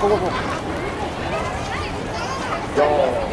ここここ。よー